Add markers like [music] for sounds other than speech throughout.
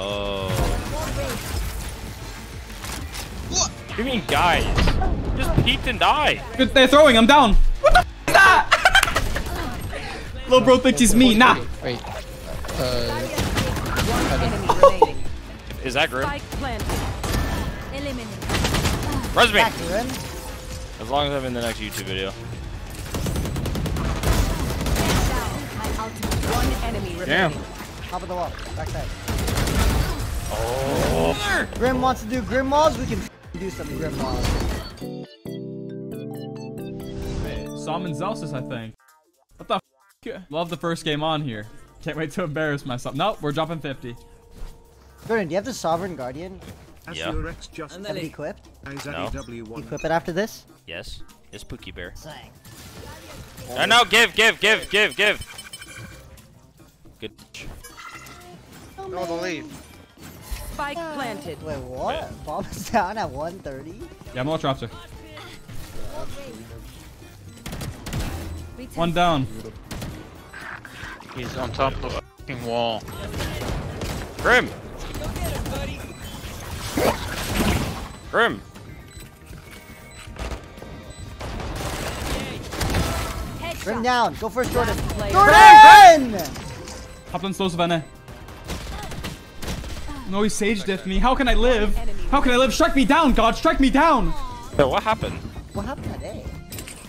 Oh. What you mean, guys? Just peeked and died. They're throwing. I'm down. What the f is that? [laughs] Little bro thinks he's me. Nah. Wait. Uh, Enemy. Is that grim? Spike Res me. Back to him. As long as I'm in the next YouTube video. Damn. Top of the wall. Backside. Oh. Grim wants to do Grim Walls. We can do some Grim Walls. Salmon Zelsis, I think. What the f? Love the first game on here. Can't wait to embarrass myself. Nope, we're dropping 50. Gordon, do you have the Sovereign Guardian? Yeah. Have it equipped? No. Equip it after this? Yes. It's Pookie Bear. Sang. Uh, no, give, give, give, give, give. Good. Oh, No, don't leave. Spike planted. Wait, what? Bomb is down at 130? Yeah, I'm ultra after. One down. he's on top of the fucking wall. Grim. Grim. Grim down. Go first, Jordan. player. Jordan! Hopped on slow Savannah. No, he sage diffed me. How can I live? How can I live? Strike me down, God. Strike me down. Yo, what happened? What happened that day?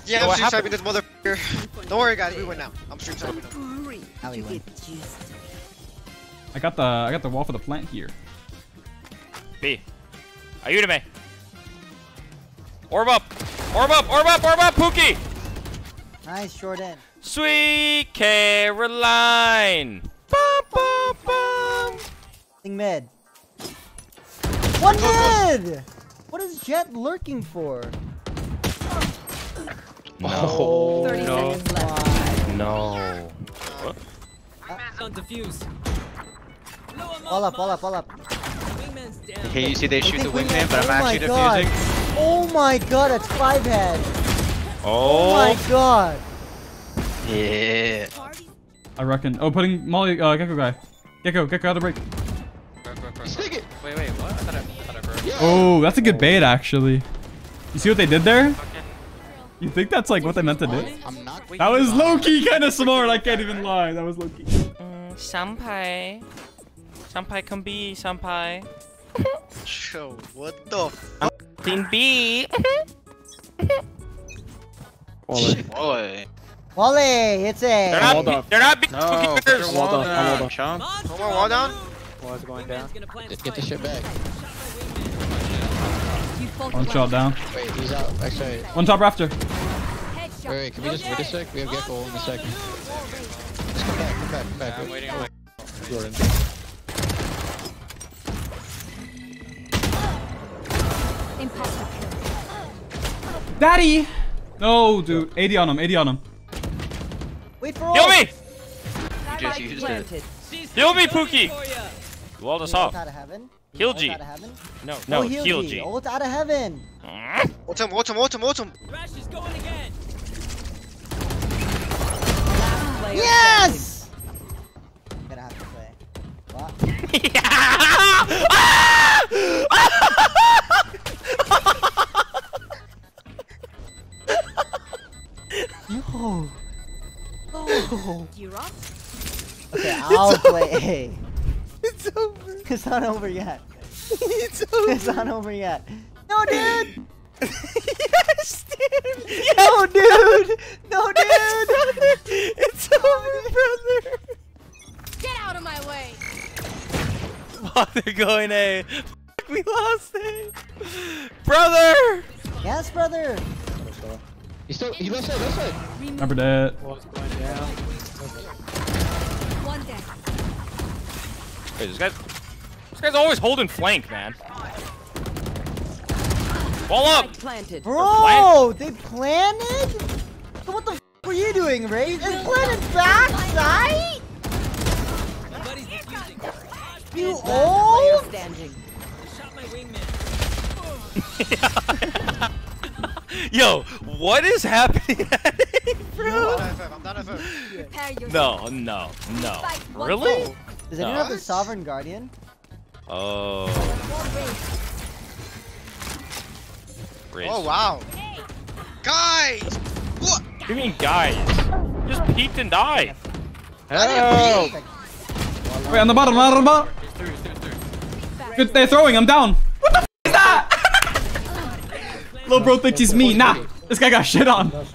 Yeah, I'm what stream sniping this motherfucker. Don't worry, guys. We win now. I'm stream sniping him. How win. I got the I got the wall for the plant here. B. Ayúdame. Orb up. Orb up, orb up, orb up, Pookie. Nice, short end. Sweet Caroline. Bum, bum, bum. Thing mid. One mid! What is Jett lurking for? No. 30 no. seconds left. No. Wall up, wall up, wall up. Hey, you see they They shoot the wingman, but I'm oh actually defusing. Oh my god, it's five head. Oh Oh. my god. Yeah. I reckon. Oh, putting Molly uh, Gekko guy. Gekko, Gekko out of the break. Oh, that's a good bait actually. You see what they did there? You think that's like what they meant to do? That was low key kind of smart. I can't even lie. That was low key. Sampai. Sampai can be Sampai. Yo, what the? F Team B. Boy. Wally, it's They're a. not. Walled be- up. They're not. Be No, Pookie put Bears. your wall Walled up, I'm walled down, up. Sean. One more wall down. Wall's going down. Get, get the shit back. You fought One well. shot down. Wait, he's out. Actually, One top rafter. Wait, wait, can we just wait a sec? We have Gekko in a second. Just come back, come back, come back. I'm waiting. I'm waiting. Jordan. Imposter kill. Daddy! No, dude. 80 on him. 80 on him. Wait for Kill me. just Spike used it. planted. Kill me, Pookie. You walled us Ult off. out of heaven. Heal Ult G. out. No, Oh, no, heal heal G. G. Oh, ult out of heaven. Ult him, ult him, ult him, ult him. Last player Yes! Gonna have to play. What? [laughs] No. No. standing. Gear up. Okay, I'll play A. It's not over yet. it's [laughs] over. It's not over yet. No, dude. [laughs] yes, dude. No, dude. No, dude. it's over, brother. Get out of my way. Oh, they're going A. We lost A. Brother. Yes, brother. He's still. He left side, left side. Remember that. Wall's going down. One dead. Hey, this guy's. This guy's always holding flank, man. Ball up. Planted. Bro, they planted? So what the f were you doing, Ray? They planted backside? You old? standing. [laughs] Yo, what is happening? [laughs] I'm down FF, I'm down FF. Prepare yourself. no, no, no. Really? goal. Does anyone have the Sovereign Guardian? Oh. Riz. Oh wow. Guys! What? What do you mean, guys? Just peeked and died. Help! Wait, on the bottom, on the bottom. Good, they're throwing. I'm down. What the f is that? [laughs] Little bro thinks he's me. Nah, this guy got shit on. Uh,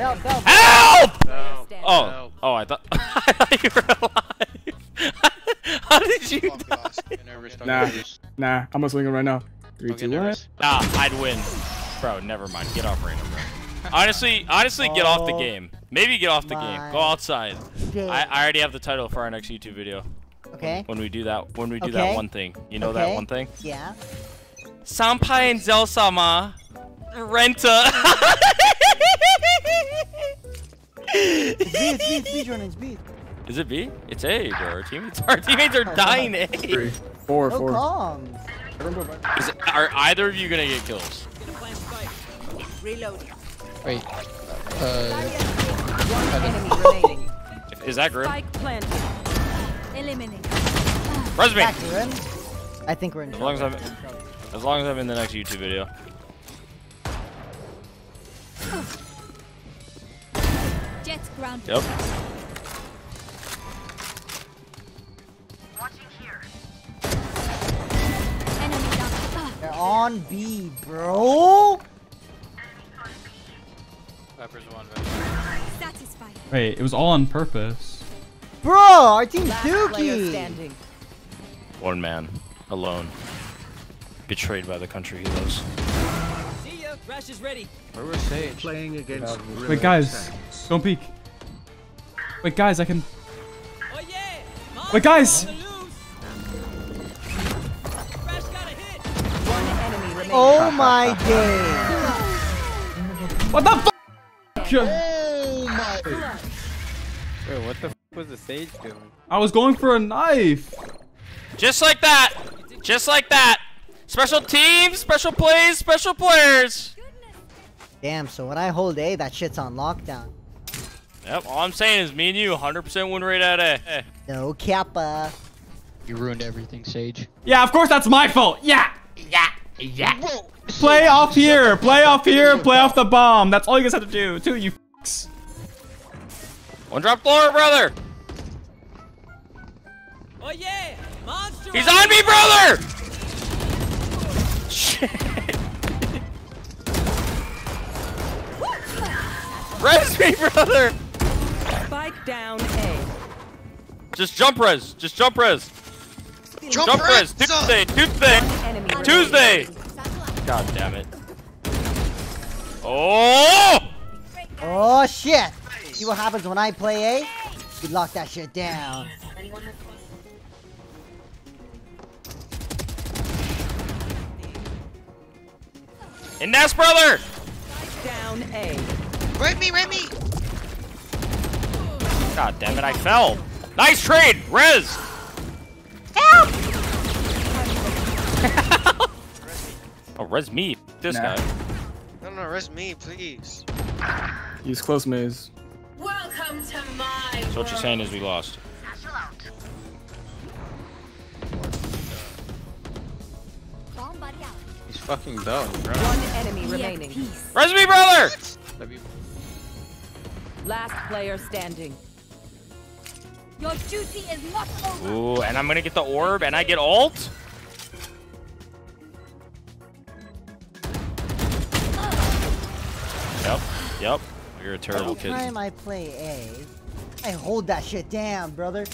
Belt, belt. Help! No. Oh, oh, I thought, [laughs] I thought you were alive. [laughs] How did you die? Nah, nah. I'm gonna swing him right now. Three, two, one. Nah, I'd win. Bro, never mind. Get off random, bro. Honestly, honestly, get off the Oh game. Maybe get off the game. Go outside. I, I already have the title for our next YouTube video. Okay. When we do that, when we do Okay. that one thing. You know that one thing? Yeah. Sampai and Zelsama. Renta. [laughs] it's B, it's B, Jordan, it's B. Is it B? It's A, bro. Our teammates, our teammates are [laughs] dying A. Three, four, No four. comms. Is it, are either of you gonna get kills? Wait. Uh, Enemy remaining. Is that Grim? Spike planted. Eliminate. Res me! Back to him. I think we're in As long as. I'm, as long as I'm in the next YouTube video. Jets grounded. Yep. On B, bro. Viper's Wait, it was all on purpose. Bro, our team's Last dookie. standing. One man, alone, betrayed by the country he loves. Where was Sage? Playing against Wait, guys, don't peek. Wait, guys, I can. Wait, guys. Oh [laughs] my days. What the fuck? oh my. Wait, what the f was the Sage doing? I was going for a knife. Just like that! Just like that! Special teams, special plays, special players! Damn, so when I hold A, that shit's on lockdown. Yep, all I'm saying is me and you, 100% win rate at A. No kappa. Uh. You ruined everything, Sage. Yeah, of course that's my fault. Yeah, yeah. Whoa. Play off here. Play off here. Play off the bomb. That's all you guys have to do. Too, you f***s. One drop floor, brother! Oh yeah! Monster! He's on me, brother! Shit. Res me, brother! Spike down A. Just jump res. Just jump res. Jump, Jump res. res! Tuesday. Tuesday. Tuesday. God damn it. Oh! Oh shit. See what happens when I play A? You lock that shit down. And Ness, brother! Down A. Rape me, rape me! God damn it, I fell. Nice trade, Res! [laughs] oh, Res me. F- This Nah. guy. No, no, res me, please. Use close maze. Welcome to my So what you're saying is we lost. Bomb buddy out. He's fucking dumb, bro. One enemy Be remaining. peace. Res me, brother! Last player standing. Your duty is not over. Ooh, and I'm gonna get the orb and I get ult? Yep, yep. You're a terrible Every kid. time I play A, I hold that shit down, brother.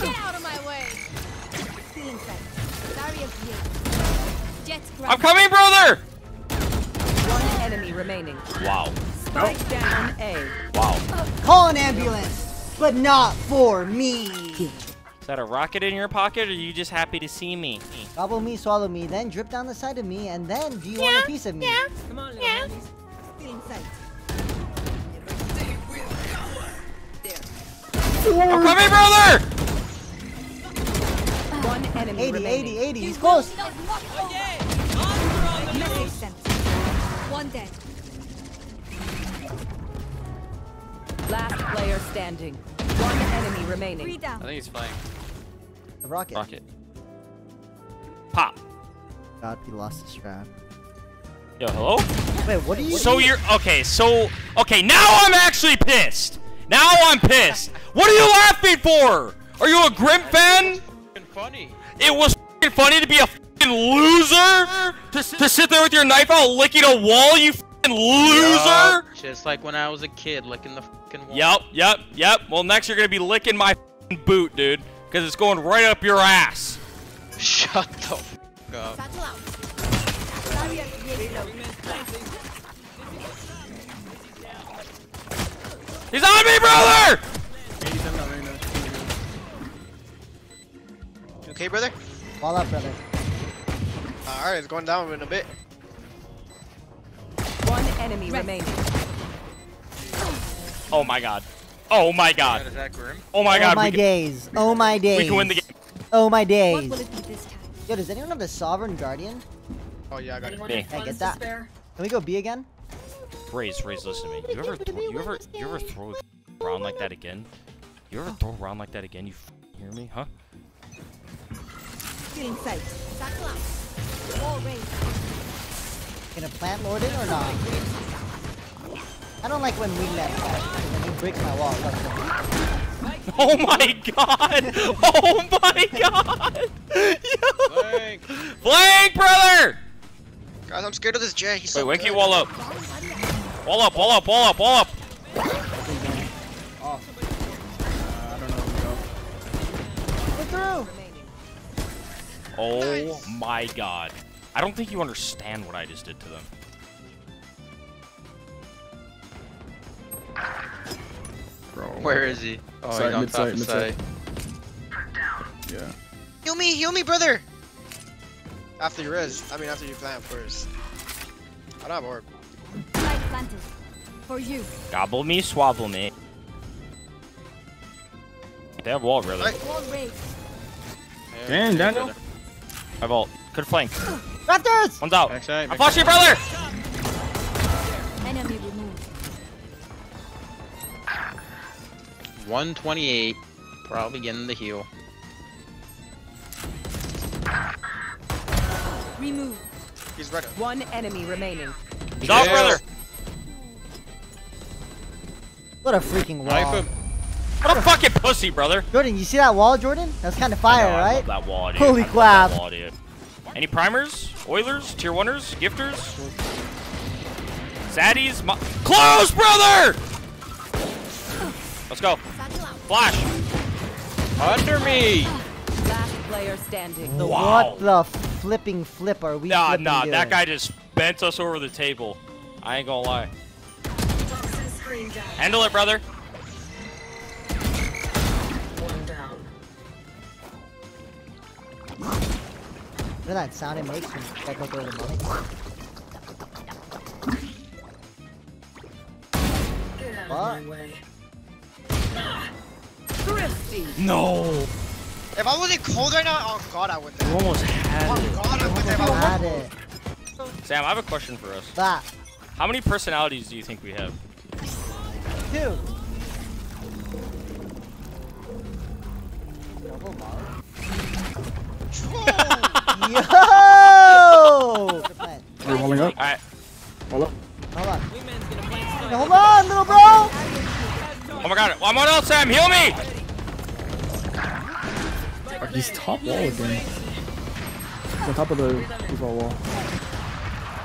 Get out of my way. Stealing sight. Barriers here. Jets I'm coming, brother! One enemy remaining. Wow. Spike down A. Wow. Call an ambulance, but not for me. Is that a rocket in your pocket or are you just happy to see me? Gobble me, swallow me, then drip down the side of me, and then do you want a piece of me? Come on, little in sight. Oh, come here, brother! One enemy 80, remaining. 80, 80. He's close. One dead. Last player standing. One enemy remaining. I think he's flying. The rocket. Rocket. Pop. God, he lost his strap. Yo, hello? Wait, what are you? So you're okay. So okay, now I'm actually pissed. Now I'm pissed. What are you laughing for? Are you a Grim fan? Fucking funny. It was funny to be a fing loser to, to sit there with your knife out licking a wall. You fing loser. Yup, Just like when I was a kid, licking the fucking wall. Yep, yep, yep. Well, next you're gonna be licking my fing boot, dude, because it's going right up your ass. Shut the fuck up. He's on me, brother. You okay, brother? Fall up, brother. Alright, it's going down in a bit. One enemy remaining. Oh my god. Oh my god. Is that grim? Oh my oh god. my we, can, days. Oh my days. we can win the game. Oh my What days. will it be this time? Yo, does anyone have the Sovereign Guardian? Oh yeah, I got it. Me. Can I get that? Can we go B again? Raise, Raise, listen to me. You ever, throw, you ever, you ever throw around like that again? You ever oh. throw around like that again? You f- hear me, huh? Feeling sight. Satchel out. Wall raised. Gonna plant lord it or not? I don't like when we left. Because then you break my wall. [laughs] Oh my god! [laughs] Oh my god! [laughs] Yo! Blank. Blank, brother! Guys, I'm scared of this Jay. He's Wait, so Winky, good. wall up. Wall up, wall up, wall up, wall up. Go through. Oh my god. I don't think you understand what I just did to them. Where is he? Oh, Side, he's on top of mid side. side. Yeah. Heal me, heal me, brother! After you res. I mean, after you plant first. I don't have orb. Light planted. For you. Gobble me, swabble me. They have wall, brother. Right. Wall raised. Damn, Daniel. I have ult. Good flank. Raptors! One's out. Backside. I'm flashing your brother! Enemy removed. 128. Probably getting the heal. Remove. He's right. One enemy remaining. He's out, Yeah. brother! What a freaking Knife him. What a fucking pussy, brother! Jordan, you see that wall, Jordan? That's kind of fire, I know, I right? love that wall, dude. Holy crap. wall, dude. Any primers? Oilers? Tier 1ers? Gifters? Zaddies? Mo- Close, brother! Let's go. Flash. Under me! Last player standing. The Wow. What the flipping flip are we Nah, nah, doing? that guy just bent us over the table. I ain't gonna lie. Handle it, brother. Look at that sound it makes when you step over the money. What? Thrifty. No. If I wasn't cold right now, oh god, I would You almost had Oh it. god, I would have. Had it. Sam, I have a question for us. That. How many personalities do you think we have? Two. Double bar. Yo! We're rolling up. Alright. Roll up. Hold on. Wingman's gonna plant Hey, snipe. hold on, little bro! Oh my god. One more else, Sam. Heal me. Oh, he's top wall again. He's on top of the default wall.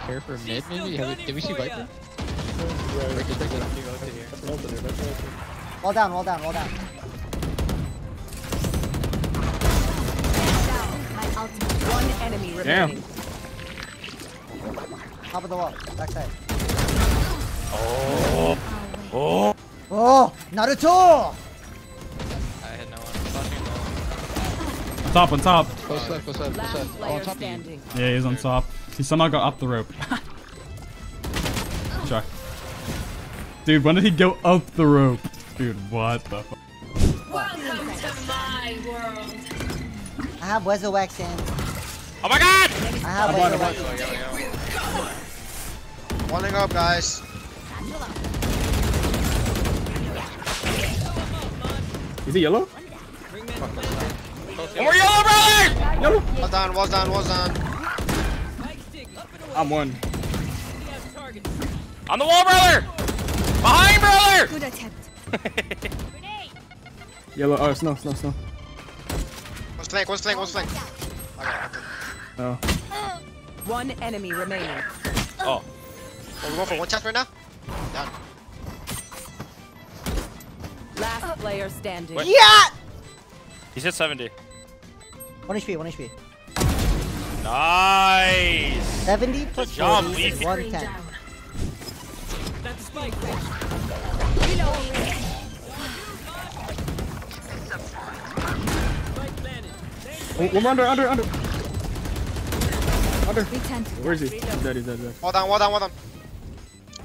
Care for mid, maybe? Have we, did we see Viper? Break it, break it. Wall down, wall down, wall down. Down. My ultimate. One enemy Damn. Top of the wall. Backside. Oh. Oh. Oh! Naruto! Top, on top. Close left, close left, close left. Oh, on top of you. standing. Yeah, he's on top. He somehow got up the rope. [laughs] Chuck. Dude, when did he go up the rope? Dude, what the fuck? I have Wezo Wax in. Oh my god. I have I bought Wezo Wax. Yeah, yeah. Warning up, guys. Is he yellow? One more yellow, brother! Yellow. Was down, was down, was down. I'm one. On the wall, brother! Behind, brother! Good attempt. [laughs] Yellow. Oh, snow, snow, snow. One's flank, one's flank, one's flank. Okay, okay. Oh. One enemy remaining. Oh, Oh, we going for one chest right now? Down. Last player standing. Wait. Yeah! he's at 70. 1 HP, 1 HP. Nice! 70 plus Good job, 40 is Leafy. 110. That's spike. Spike planted. One one more under, under, under. Under. Where is he? He's dead, he's dead, he's dead. Wall down, wall down, wall down.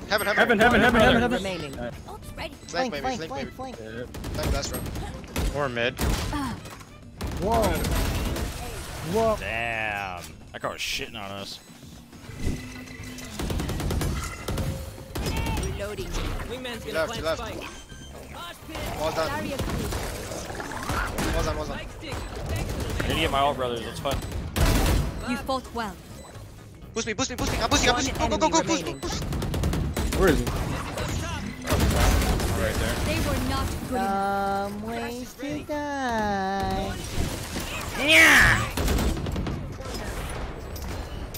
Heaven, heaven. Heaven, heaven, heaven, heaven, Enemy heaven. remaining. Oops, ready. Flank, Flank, maybe, flank, flank, maybe. flank, flank. Flank, that's right. Or mid. Uh. Whoa. Whoa. Damn. That guy was shitting on us. Reloading. Wingman's He gonna left, he plant left. spike. Mosh pit. Wall down, Barrier created. wall down, wall down. Spike stick. I need to get my ult, brothers. That's fine. You fought well. Boost me, boost me, boost me. I'm boosting, I'm One boosting. Go, go, go, go, enemy boost, remaining. boost. Where is he? Right there. They were not good um, enough. Some ways to die.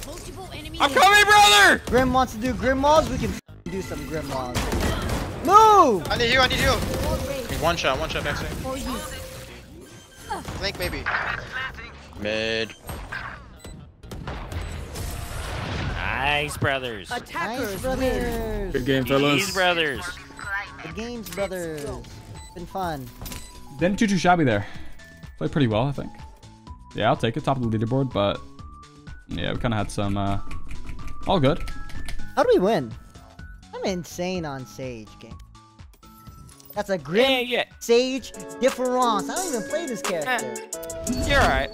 Multiple enemies. I'm coming, brother! Grim wants to do Grim Walls, we can do some Grim Walls. Move! I need you, I need you. One shot, one shot back there. For you. Flank, maybe. Mid. Nice, brothers. Attackers Nice, brothers. Good game, These fellas. brothers. Good games, brothers. Been fun. Didn't too too shabby there. Played pretty well, I think. Yeah, I'll take it. Top of the leaderboard, but yeah, we kind of had some. uh All good. How do we win? I'm insane on Sage game. That's a Grim Yeah, yeah. Sage difference. I don't even play this character. You're alright.